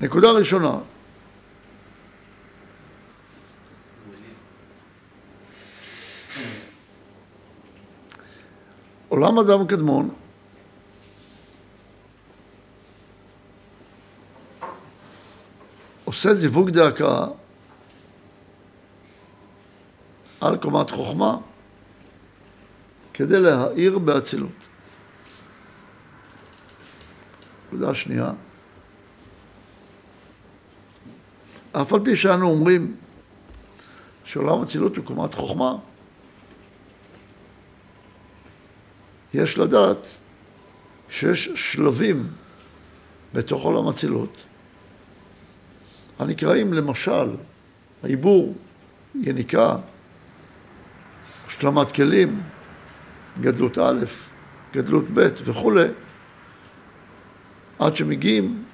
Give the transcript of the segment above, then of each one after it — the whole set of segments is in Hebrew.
נקודה ראשונה, עולם אדם קדמון עושה זיווג דאקה על קומת חוכמה כדי להאיר באצילות. נקודה שנייה, אף על פי שאנו אומרים שעולם אצילות הוא קומת חוכמה, יש לדעת שיש שלבים בתוך עולם אצילות הנקראים למשל העיבור, יניקה, השלמת כלים, גדלות א', גדלות ב' וכולי, עד שמגיעים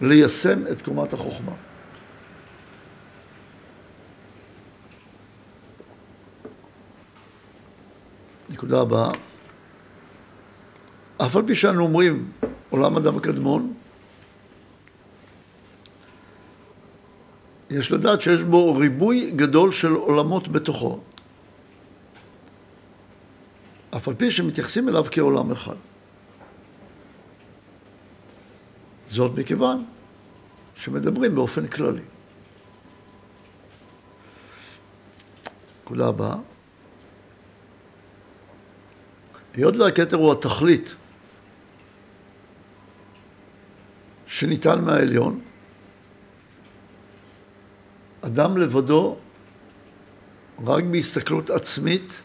ליישם את קומת החוכמה. נקודה הבאה, אף על פי שאנו אומרים עולם אדם הקדמון, יש לדעת שיש בו ריבוי גדול של עולמות בתוכו, אף על פי שמתייחסים אליו כעולם אחד. זאת מכיוון שמדברים באופן כללי. נקודה הבאה. היות והכתר הוא התכלית שניתן מהעליון, אדם לבדו, רק בהסתכלות עצמית,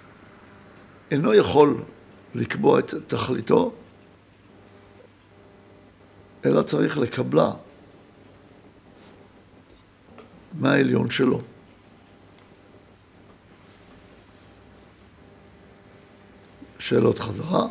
אינו יכול לקבוע את תכליתו, אלא צריך לקבלה מהעליון שלו. שאלות חזרה.